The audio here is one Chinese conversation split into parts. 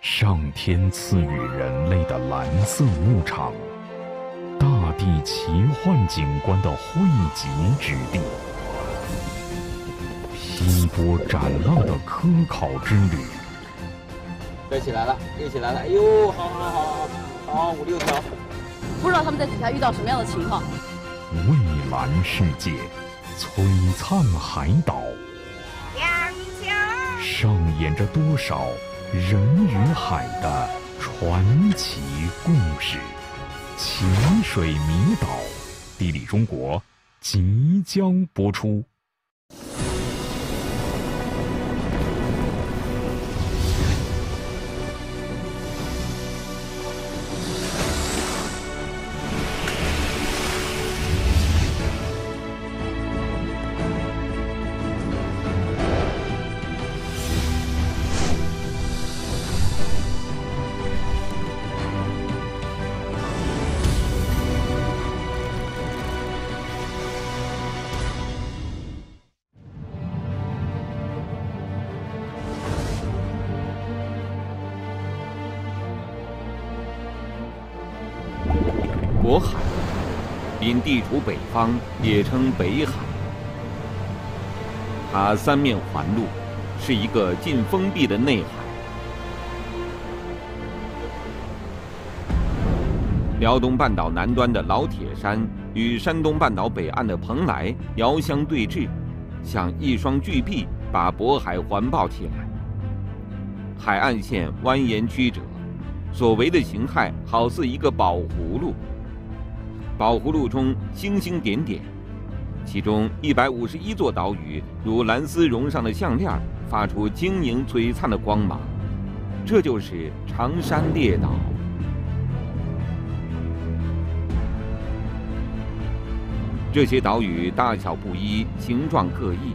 上天赐予人类的蓝色牧场，大地奇幻景观的汇集之地，劈波斩浪的科考之旅。飞起来了，飞起来了！哎呦，好好好好好，五六条。不知道他们在底下遇到什么样的情况。蔚蓝世界，璀璨海岛，上演着多少？人与海的传奇故事，潜水迷岛，地理中国即将播出。地处北方，也称北海。它三面环陆，是一个近封闭的内海。辽东半岛南端的老铁山与山东半岛北岸的蓬莱遥相对峙，像一双巨臂把渤海环抱起来。海岸线蜿蜒曲折，所围的形态好似一个宝葫芦。宝葫芦中星星点点，其中一百五十一座岛屿如蓝丝绒上的项链，发出晶莹璀璨的光芒。这就是长山列岛。这些岛屿大小不一，形状各异，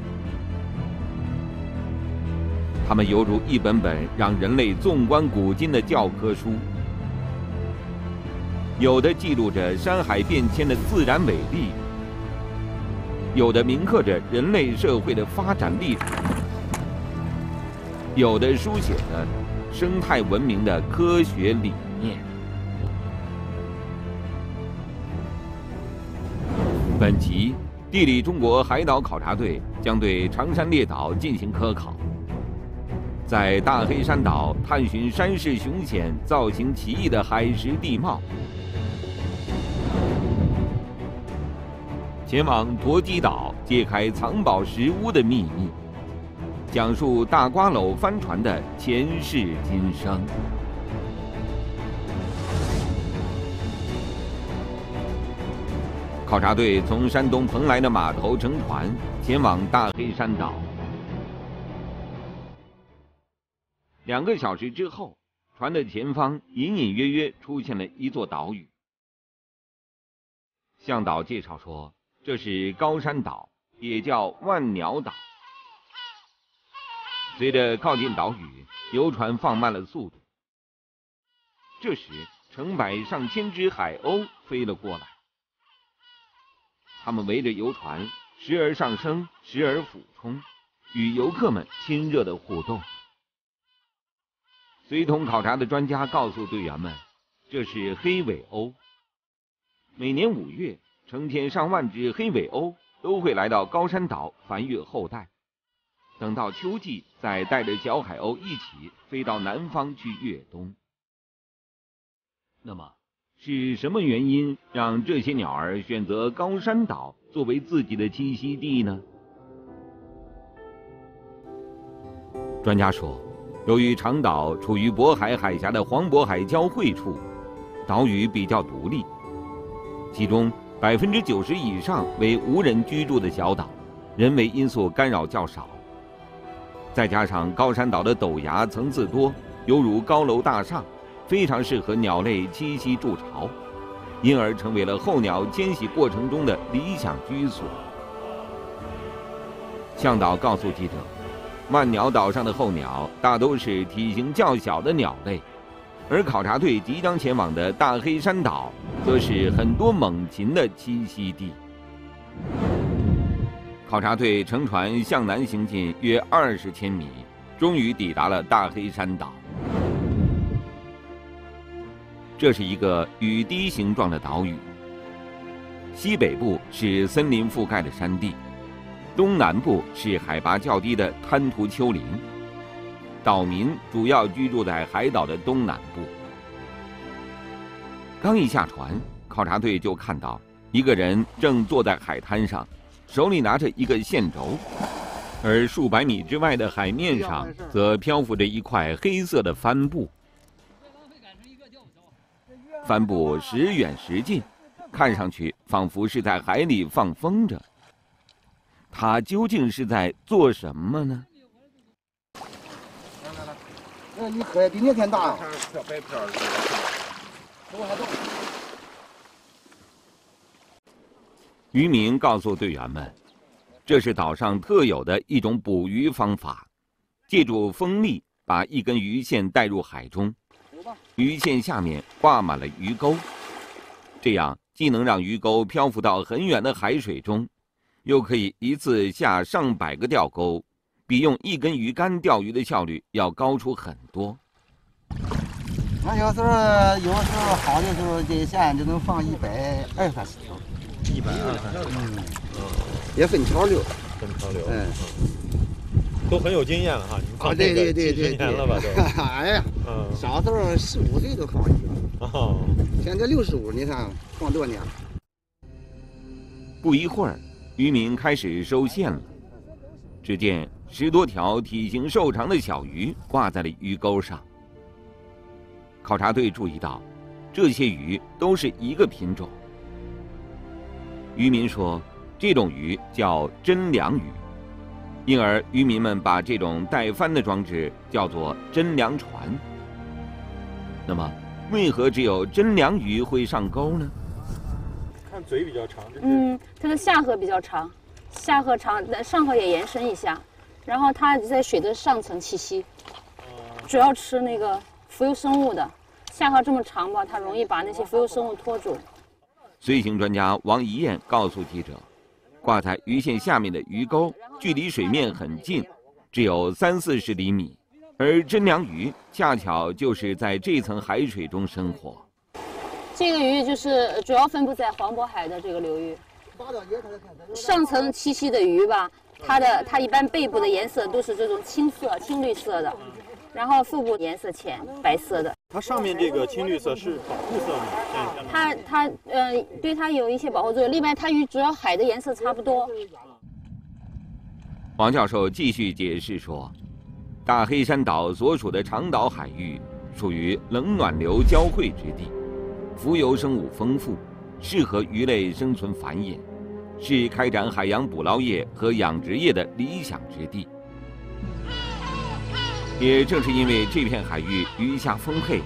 它们犹如一本本让人类纵观古今的教科书。有的记录着山海变迁的自然美丽，有的铭刻着人类社会的发展历程，有的书写着生态文明的科学理念。本集《地理中国海岛考察队》将对长山列岛进行科考，在大黑山岛探寻山势雄险、造型奇异的海蚀地貌。前往驼鸡岛揭开藏宝石屋的秘密，讲述大瓜篓帆船的前世今生。考察队从山东蓬莱的码头乘船前往大黑山岛。两个小时之后，船的前方隐隐约约出现了一座岛屿。向导介绍说。这是高山岛，也叫万鸟岛。随着靠近岛屿，游船放慢了速度。这时，成百上千只海鸥飞了过来，它们围着游船，时而上升，时而俯冲，与游客们亲热的互动。随同考察的专家告诉队员们，这是黑尾鸥。每年五月。成千上万只黑尾鸥都会来到高山岛繁育后代，等到秋季再带着小海鸥一起飞到南方去越冬。那么，是什么原因让这些鸟儿选择高山岛作为自己的栖息地呢？专家说，由于长岛处于渤海海峡的黄渤海交汇处，岛屿比较独立，其中。百分之九十以上为无人居住的小岛，人为因素干扰较少。再加上高山岛的陡崖层次多，犹如高楼大厦，非常适合鸟类栖息筑巢，因而成为了候鸟迁徙过程中的理想居所。向导告诉记者，万鸟岛上的候鸟大都是体型较小的鸟类。而考察队即将前往的大黑山岛，则是很多猛禽的栖息地。考察队乘船向南行进约二十千米，终于抵达了大黑山岛。这是一个雨滴形状的岛屿，西北部是森林覆盖的山地，东南部是海拔较低的滩涂丘陵。岛民主要居住在海岛的东南部。刚一下船，考察队就看到一个人正坐在海滩上，手里拿着一个线轴，而数百米之外的海面上则漂浮着一块黑色的帆布。帆布时远时近，看上去仿佛是在海里放风筝。他究竟是在做什么呢？来来来，那你海比那天大。小白漂似的，还动。渔民告诉队员们，这是岛上特有的一种捕鱼方法，借助风力把一根鱼线带入海中。鱼线下面挂满了鱼钩，这样既能让鱼钩漂浮到很远的海水中，又可以一次下上百个钓钩，比用一根鱼竿钓鱼的效率要高出很多。那有时候有时候好的时候，这线就能放一百二三十条。一百二三十，嗯，也分潮流，分潮流，嗯，都很有经验了哈，你们放对对对对几十年了吧 都。哎呀，嗯，小时候十五岁就放鱼了，哦，现在六十五，你看放多少年了？不一会儿，渔民开始收线了。只见十多条体型瘦长的小鱼挂在了鱼钩上。考察队注意到，这些鱼都是一个品种。渔民说，这种鱼叫真良鱼，因而渔民们把这种带帆的装置叫做真良船。那么，为何只有真良鱼会上钩呢？看嘴比较长，嗯，它的下颌比较长，下颌长，但上颌也延伸一下，然后它在水的上层栖息，主要吃那个浮游生物的。下颌这么长吧，它容易把那些浮游生物拖住。随行专家王怡燕告诉记者，挂在鱼线下面的鱼钩距离水面很近，只有三四十厘米，而真良鱼恰巧就是在这层海水中生活。这个鱼就是主要分布在黄渤海的这个流域，上层栖息的鱼吧，它的它一般背部的颜色都是这种青色、青绿色的，然后腹部颜色浅，白色的。它上面这个青绿色是保护色吗？像它它呃，对它有一些保护作用。另外，它与主要海的颜色差不多。王教授继续解释说，大黑山岛所属的长岛海域属于冷暖流交汇之地，浮游生物丰富，适合鱼类生存繁衍，是开展海洋捕捞业和养殖业的理想之地。也正是因为这片海域鱼虾丰沛，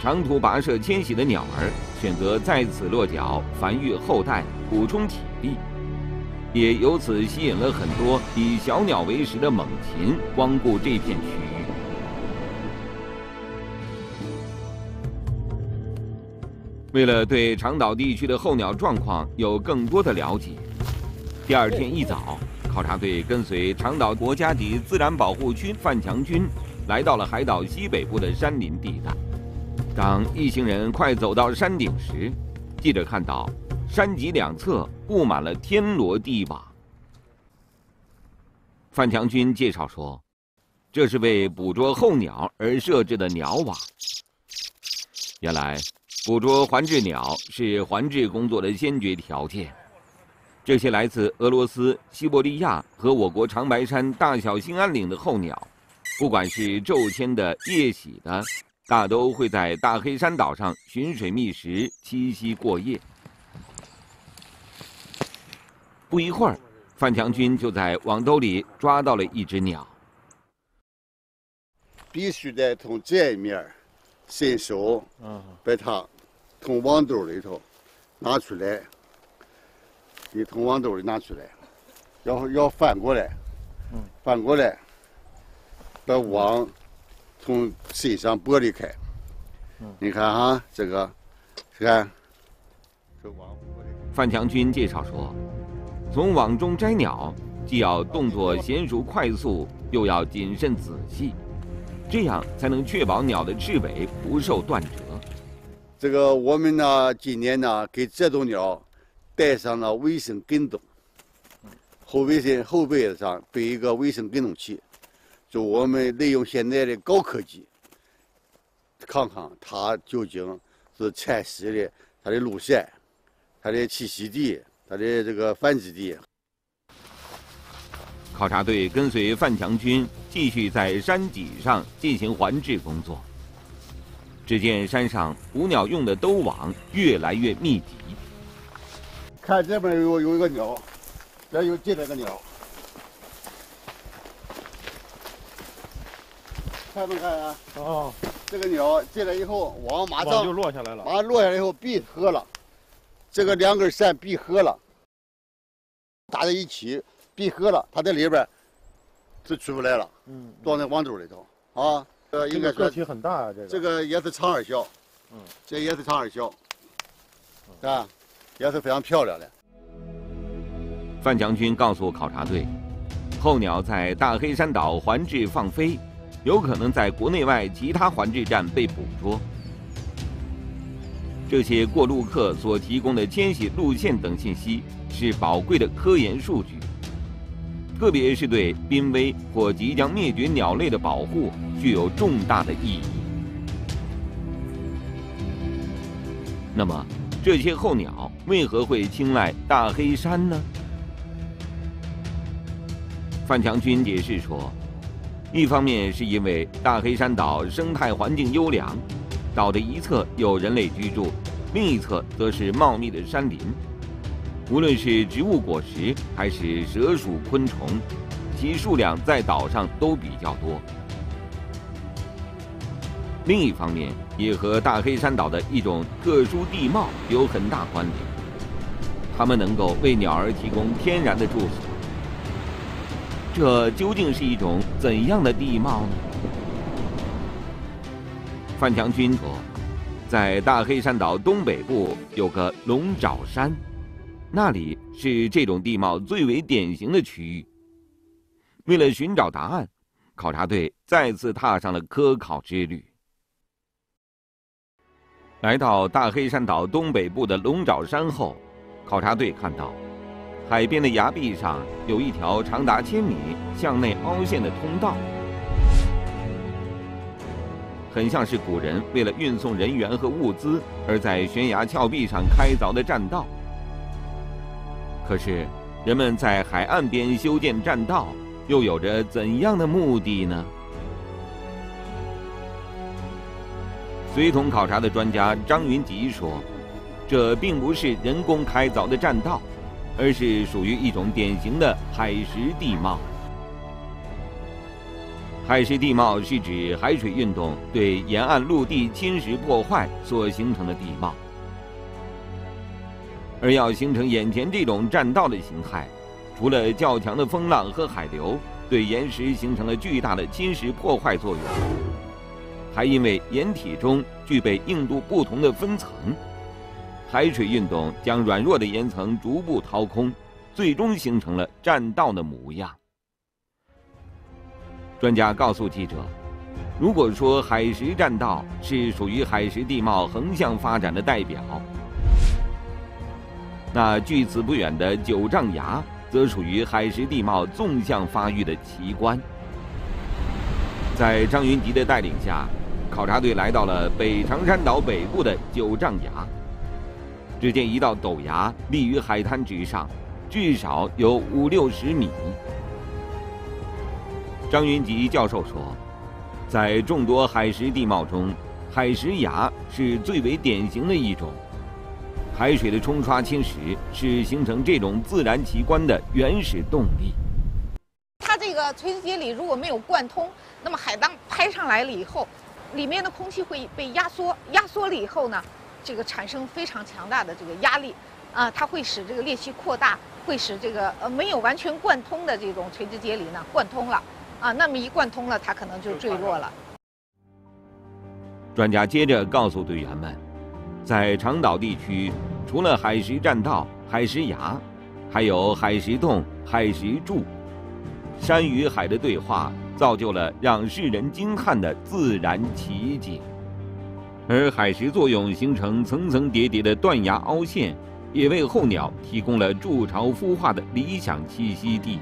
长途跋涉迁徙的鸟儿选择在此落脚繁育后代，补充体力，也由此吸引了很多以小鸟为食的猛禽光顾这片区域。为了对长岛地区的候鸟状况有更多的了解，第二天一早，考察队跟随长岛国家级自然保护区范强军。来到了海岛西北部的山林地带。当一行人快走到山顶时，记者看到山脊两侧布满了天罗地网。范强军介绍说，这是为捕捉候鸟而设置的鸟网。原来，捕捉环志鸟是环志工作的先决条件。这些来自俄罗斯、西伯利亚和我国长白山大小兴安岭的候鸟。不管是昼迁的、夜徙的，大都会在大黑山岛上寻水觅食、栖息过夜。不一会儿，范强军就在网兜里抓到了一只鸟。必须得从这一面伸手，嗯，把它从网兜里头拿出来，你从网兜里拿出来，要要翻过来，嗯，翻过来。把网从身上剥离开，你看哈，这个，看，这网。范强军介绍说，从网中摘鸟，既要动作娴熟快速，又要谨慎仔细，这样才能确保鸟的翅尾不受断折。这个我们呢，今年呢，给这种鸟带上了卫生跟踪，后背上后背上背一个卫生跟踪器，就我们利用现在的高科技，看看它究竟是产食的它的路线、它的栖息地、它的这个繁殖地。考察队跟随范强军继续在山脊上进行环治工作。只见山上捕鸟用的兜网越来越密集。看这边有有一个鸟，这又进来个鸟，看没看啊？哦，这个鸟进来以后，网马上就落下来了。马上落下来以后闭合了，这个两根线闭合了，打在一起闭合了，它在里边就出不来了，嗯，装在网兜里头。啊。呃，应该个体很大啊，这个。这个也是长耳鸮，嗯，这也是长耳鸮，啊，也是非常漂亮的。范将军告诉考察队，候鸟在大黑山岛环峙放飞，有可能在国内外其他环峙站被捕捉。这些过路客所提供的迁徙路线等信息是宝贵的科研数据，特别是对濒危或即将灭绝鸟类的保护。具有重大的意义。那么，这些候鸟为何会青睐大黑山呢？范强军解释说，一方面是因为大黑山岛生态环境优良，岛的一侧有人类居住，另一侧则是茂密的山林，无论是植物果实还是蛇鼠昆虫，其数量在岛上都比较多。另一方面，也和大黑山岛的一种特殊地貌有很大关联。它们能够为鸟儿提供天然的住所。这究竟是一种怎样的地貌呢？范强军说，在大黑山岛东北部有个龙爪山，那里是这种地貌最为典型的区域。为了寻找答案，考察队再次踏上了科考之旅。来到大黑山岛东北部的龙爪山后，考察队看到，海边的崖壁上有一条长达千米、向内凹陷的通道，很像是古人为了运送人员和物资而在悬崖峭壁上开凿的栈道。可是，人们在海岸边修建栈道，又有着怎样的目的呢？随同考察的专家张云吉说：“这并不是人工开凿的栈道，而是属于一种典型的海蚀地貌。海蚀地貌是指海水运动对沿岸陆地侵蚀破坏所形成的地貌。而要形成眼前这种栈道的形态，除了较强的风浪和海流对岩石形成了巨大的侵蚀破坏作用。”还因为岩体中具备硬度不同的分层，海水运动将软弱的岩层逐步掏空，最终形成了栈道的模样。专家告诉记者，如果说海蚀栈道是属于海蚀地貌横向发展的代表，那距此不远的九丈崖则属于海蚀地貌纵向发育的奇观。在张云迪的带领下。考察队来到了北长山岛北部的九丈崖，只见一道陡崖立于海滩之上，至少有五六十米。张云吉教授说，在众多海蚀地貌中，海蚀崖是最为典型的一种。海水的冲刷侵蚀是形成这种自然奇观的原始动力。它这个垂直节理如果没有贯通，那么海浪拍上来了以后。里面的空气会被压缩，压缩了以后呢，这个产生非常强大的这个压力，啊，它会使这个裂隙扩大，会使这个呃没有完全贯通的这种垂直节理呢贯通了，啊，那么一贯通了，它可能就坠落了。专家接着告诉队员们，在长岛地区，除了海蚀栈道、海蚀崖，还有海石洞、海石柱，山与海的对话，造就了让世人惊叹的自然奇景。而海蚀作用形成层层叠叠的断崖凹陷，也为候鸟提供了筑巢孵化的理想栖息地。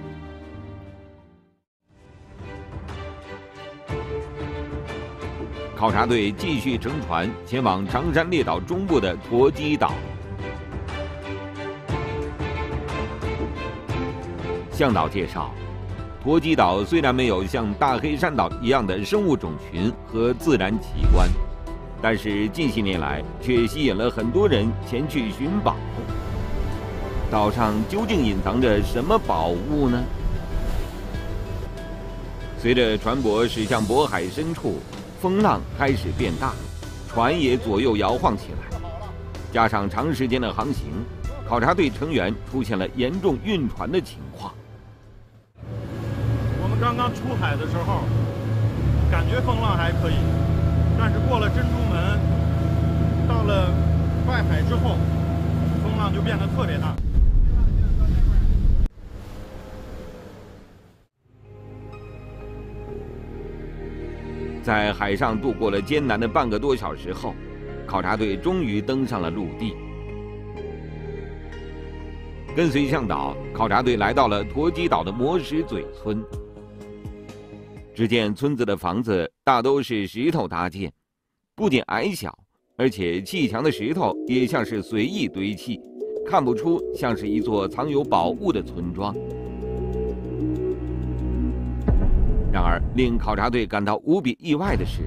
考察队继续乘船前往长山列岛中部的驼击岛。向导介绍，驼击岛虽然没有像大黑山岛一样的生物种群和自然奇观。但是近些年来，却吸引了很多人前去寻宝。岛上究竟隐藏着什么宝物呢？随着船舶驶向渤海深处，风浪开始变大，船也左右摇晃起来。加上长时间的航行，考察队成员出现了严重晕船的情况。刚刚出海的时候，感觉风浪还可以。但是过了珍珠门，到了外海之后，风浪就变得特别大。在海上度过了艰难的半个多小时后，考察队终于登上了陆地。跟随向导，考察队来到了驼击岛的磨石嘴村。只见村子的房子大都是石头搭建，不仅矮小，而且砌墙的石头也像是随意堆砌，看不出像是一座藏有宝物的村庄。然而，令考察队感到无比意外的是，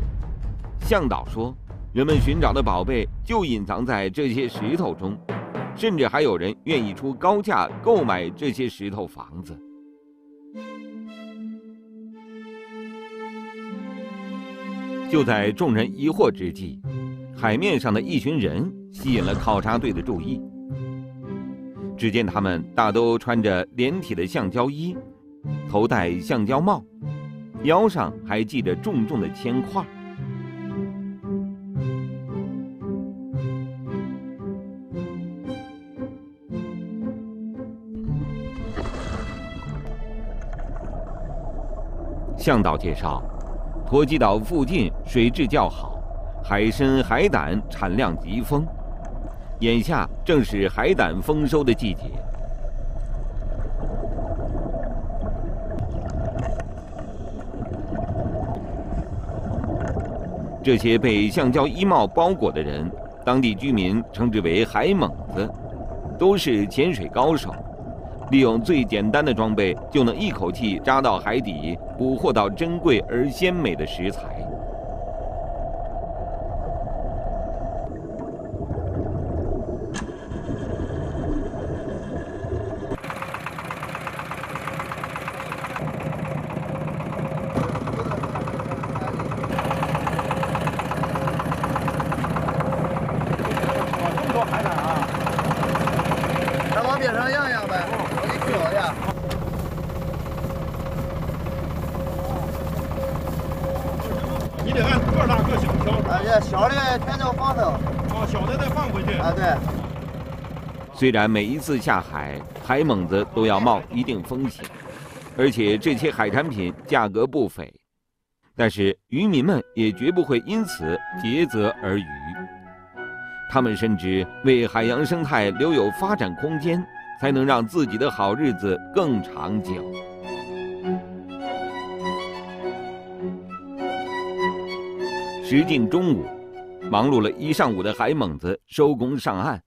向导说，人们寻找的宝贝就隐藏在这些石头中，甚至还有人愿意出高价购买这些石头房子。就在众人疑惑之际，海面上的一群人吸引了考察队的注意。只见他们大都穿着连体的橡胶衣，头戴橡胶帽，腰上还系着重重的铅块。向导介绍。驼击岛附近水质较好，海参、海胆产量极丰，眼下正是海胆丰收的季节。这些被橡胶衣帽包裹的人，当地居民称之为“海猛子”，都是潜水高手。利用最简单的装备，就能一口气扎到海底，捕获到珍贵而鲜美的食材。小的全都放走，哦，小的再放回去。啊，对。虽然每一次下海，海猛子都要冒一定风险，而且这些海产品价格不菲，但是渔民们也绝不会因此竭泽而渔。他们深知，为海洋生态留有发展空间，才能让自己的好日子更长久。时近中午，忙碌了一上午的海猛子收工上岸，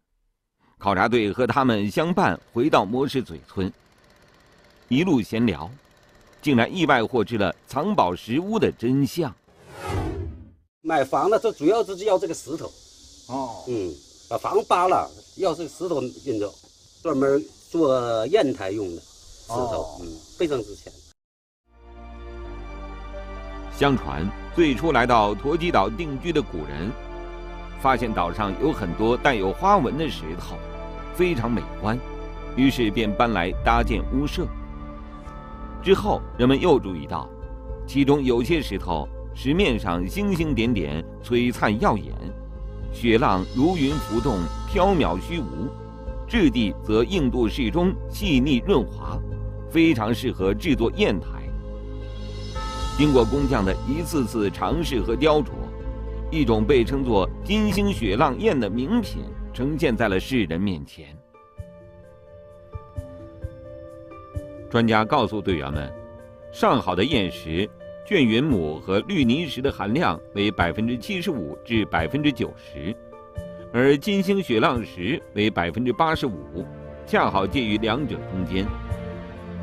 考察队和他们相伴回到磨石嘴村。一路闲聊，竟然意外获知了藏宝石屋的真相。买房子，这主要就是要这个石头。哦，嗯，把房扒了，要这个石头运走，专门做砚台用的石头，嗯，非常值钱。相传，最初来到驼击岛定居的古人，发现岛上有很多带有花纹的石头，非常美观，于是便搬来搭建屋舍。之后，人们又注意到，其中有些石头石面上星星点点，璀璨耀眼，雪浪如云浮动，缥缈虚无，质地则硬度适中、细腻润滑，非常适合制作砚台。经过工匠的一次次尝试和雕琢，一种被称作“金星雪浪砚”的名品呈现在了世人面前。专家告诉队员们，上好的砚石，绢云母和绿泥石的含量为百分之七十五至百分之九十。而金星雪浪石为百分之八十五，恰好介于两者中间。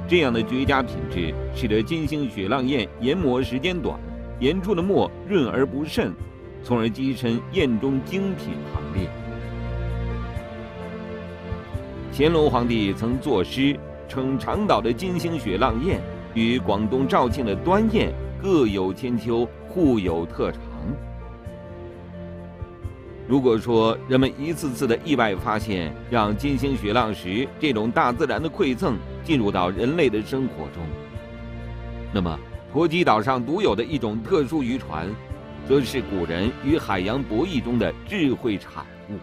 这样的绝佳品质，使得金星雪浪砚研磨时间短，研出的墨润而不渗，从而跻身宴中精品行列。乾隆皇帝曾作诗称长岛的金星雪浪宴与广东肇庆的端砚各有千秋，互有特长。如果说人们一次次的意外发现让金星雪浪石这种大自然的馈赠进入到人类的生活中，那么陀基岛上独有的一种特殊渔船，则是古人与海洋博弈中的智慧产物。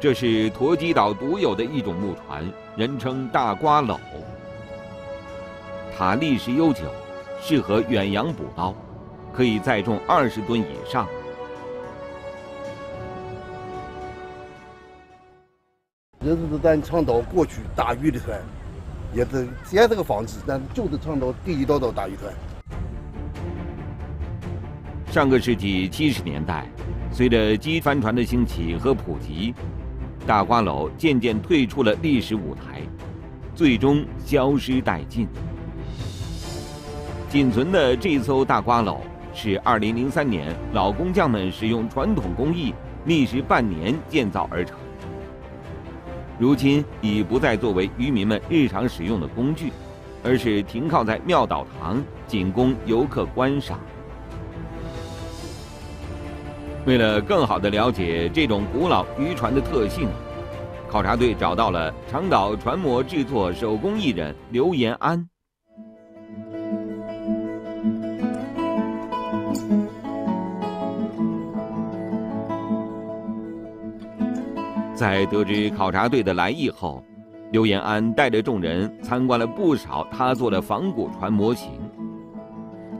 这是陀基岛独有的一种木船，人称大瓜篓，它历史悠久。适合远洋捕捞，可以载重二十吨以上。这是咱长岛过去打鱼的船，也是也是个房子，但就是创造第一道道大渔船。上个世纪七十年代，随着机帆船的兴起和普及，大瓜篓渐渐退出了历史舞台，最终消失殆尽。仅存的这艘大瓜篓是2003年老工匠们使用传统工艺，历时半年建造而成。如今已不再作为渔民们日常使用的工具，而是停靠在庙岛塘，仅供游客观赏。为了更好地了解这种古老渔船的特性，考察队找到了长岛船模制作手工艺人刘延安。在得知考察队的来意后，刘延安带着众人参观了不少他做的仿古船模型。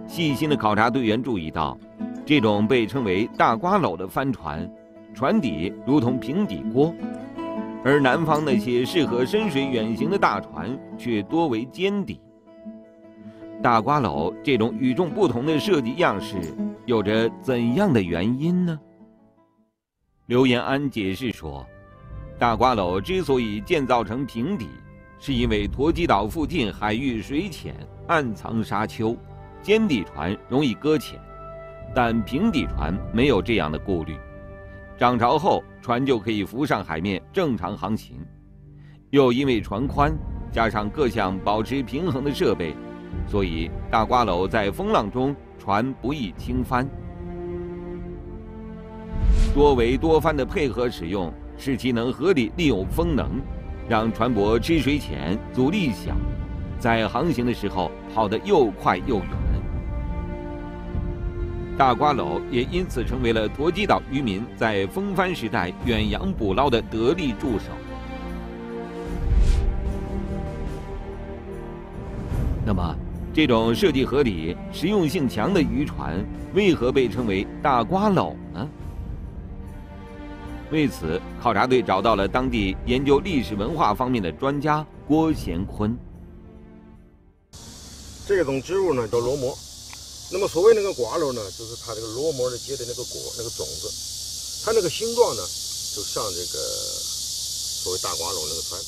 细心的考察队员注意到，这种被称为“大瓜篓”的帆船，船底如同平底锅，而南方那些适合深水远行的大船却多为尖底。大瓜篓这种与众不同的设计样式，有着怎样的原因呢？刘延安解释说。大瓜篓之所以建造成平底，是因为陀基岛附近海域水浅，暗藏沙丘，尖底船容易搁浅，但平底船没有这样的顾虑，涨潮后船就可以浮上海面正常航行。又因为船宽，加上各项保持平衡的设备，所以大瓜篓在风浪中船不易倾翻。多桅多帆的配合使用。使其能合理利用风能，让船舶吃水浅、阻力小，在航行的时候跑得又快又远。大瓜篓也因此成为了陀基岛渔民在风帆时代远洋捕捞的得力助手。那么，这种设计合理、实用性强的渔船，为何被称为大瓜篓呢？为此，考察队找到了当地研究历史文化方面的专家郭贤坤。这种植物呢叫罗摩，那么所谓那个瓜蒌呢，就是它这个罗摩的结的那个果、那个种子，它那个形状呢，就像这个所谓大瓜蒌那个船。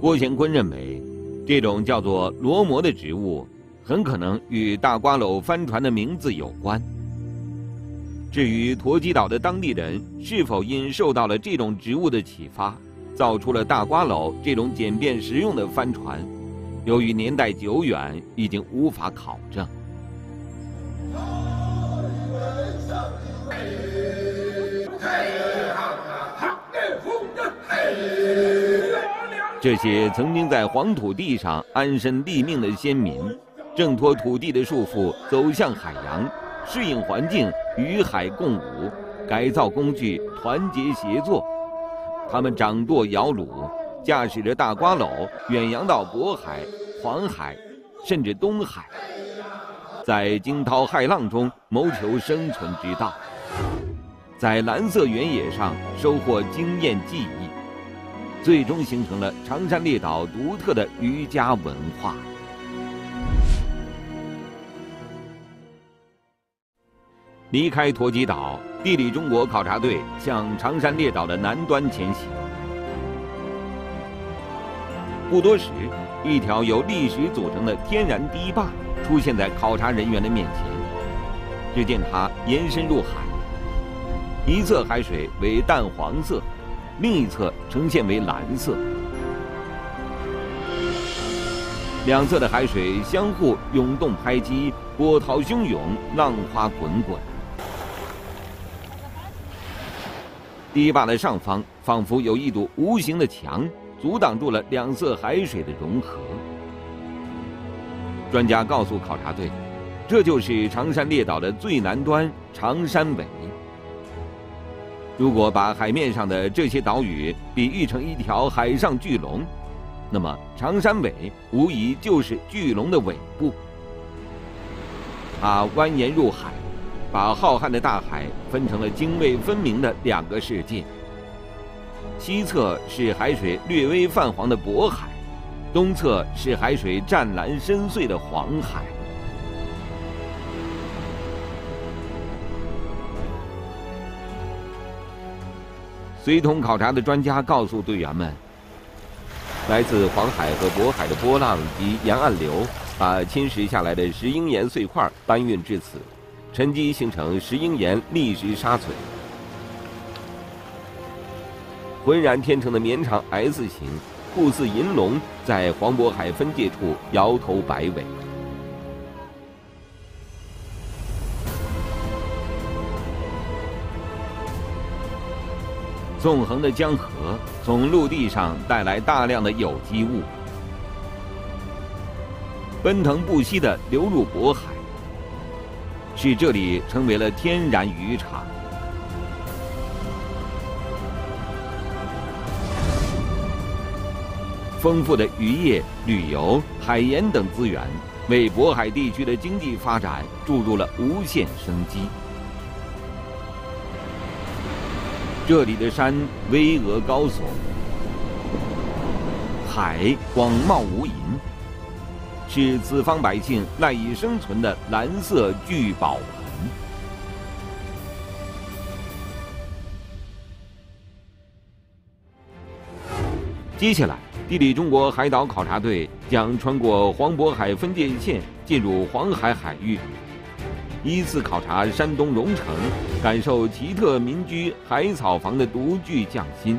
郭贤坤认为，这种叫做罗摩的植物，很可能与大瓜蒌帆船的名字有关。至于陀基岛的当地人是否因受到了这种植物的启发，造出了大瓜篓这种简便实用的帆船，由于年代久远，已经无法考证。这些曾经在黄土地上安身立命的先民，挣脱土地的束缚，走向海洋。适应环境，与海共舞，改造工具，团结协作。他们掌舵摇橹，驾驶着大瓜篓远洋到渤海、黄海，甚至东海，在惊涛骇浪中谋求生存之道，在蓝色原野上收获经验记忆，最终形成了长山列岛独特的渔家文化。离开陀击岛，地理中国考察队向长山列岛的南端前行。不多时，一条由砾石组成的天然堤坝出现在考察人员的面前。只见它延伸入海，一侧海水为淡黄色，另一侧呈现为蓝色。两侧的海水相互涌动拍击，波涛汹涌，浪花滚滚。堤坝的上方仿佛有一堵无形的墙，阻挡住了两侧海水的融合。专家告诉考察队，这就是长山列岛的最南端长山尾。如果把海面上的这些岛屿比喻成一条海上巨龙，那么长山尾无疑就是巨龙的尾部。它蜿蜒入海。把浩瀚的大海分成了泾渭分明的两个世界。西侧是海水略微泛黄的渤海，东侧是海水湛蓝深邃的黄海。随同考察的专家告诉队员们，来自黄海和渤海的波浪及沿岸流，把侵蚀下来的石英岩碎块搬运至此。沉积形成石英岩砾石沙嘴，浑然天成的绵长 S 形，酷似银龙，在黄渤海分界处摇头摆尾。纵横的江河从陆地上带来大量的有机物，奔腾不息地流入渤海。使这里成为了天然渔场。丰富的渔业、旅游、海盐等资源，为渤海地区的经济发展注入了无限生机。这里的山巍峨高耸，海广袤无垠。是此方百姓赖以生存的蓝色聚宝盆。接下来，地理中国海岛考察队将穿过黄渤海分界线，进入黄海海域，依次考察山东荣成，感受奇特民居海草房的独具匠心；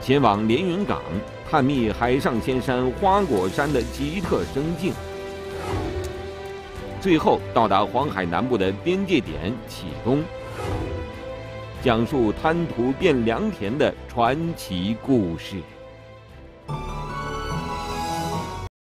前往连云港。探秘海上仙山花果山的奇特生境，最后到达黄海南部的边界点启东，讲述滩涂变良田的传奇故事。